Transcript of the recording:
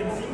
en.